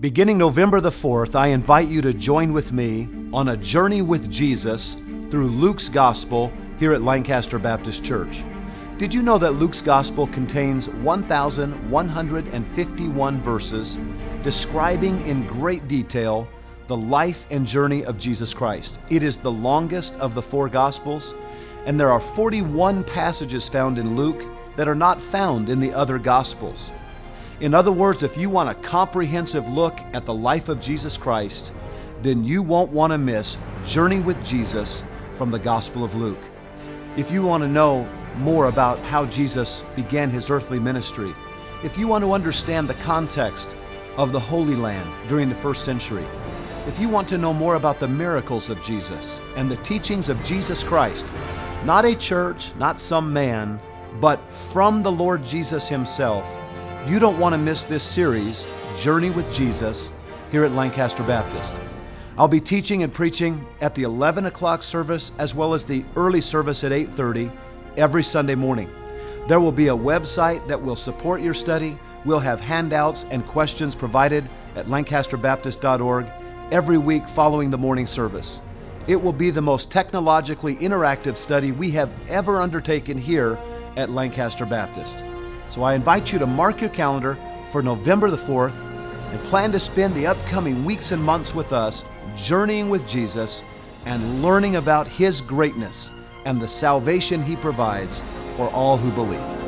Beginning November the 4th, I invite you to join with me on a journey with Jesus through Luke's Gospel here at Lancaster Baptist Church. Did you know that Luke's Gospel contains 1,151 verses describing in great detail the life and journey of Jesus Christ? It is the longest of the four Gospels, and there are 41 passages found in Luke that are not found in the other Gospels. In other words, if you want a comprehensive look at the life of Jesus Christ, then you won't want to miss Journey with Jesus from the Gospel of Luke. If you want to know more about how Jesus began his earthly ministry, if you want to understand the context of the Holy Land during the first century, if you want to know more about the miracles of Jesus and the teachings of Jesus Christ, not a church, not some man, but from the Lord Jesus himself, you don't want to miss this series, Journey with Jesus, here at Lancaster Baptist. I'll be teaching and preaching at the 11 o'clock service as well as the early service at 8:30 every Sunday morning. There will be a website that will support your study. We'll have handouts and questions provided at lancasterbaptist.org every week following the morning service. It will be the most technologically interactive study we have ever undertaken here at Lancaster Baptist. So I invite you to mark your calendar for November the 4th and plan to spend the upcoming weeks and months with us journeying with Jesus and learning about His greatness and the salvation He provides for all who believe.